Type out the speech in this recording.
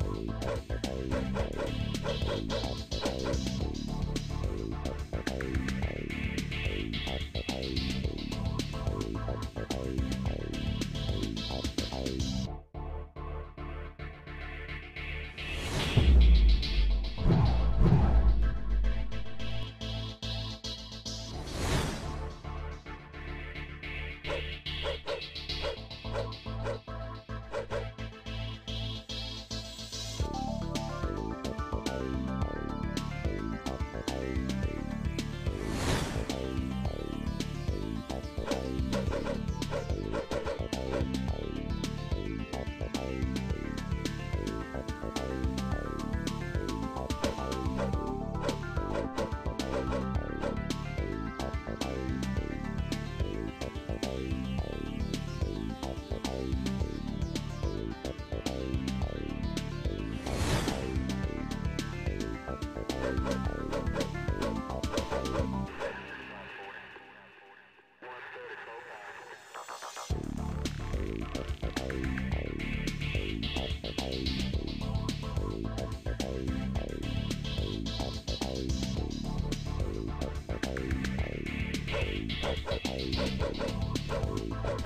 Thank you.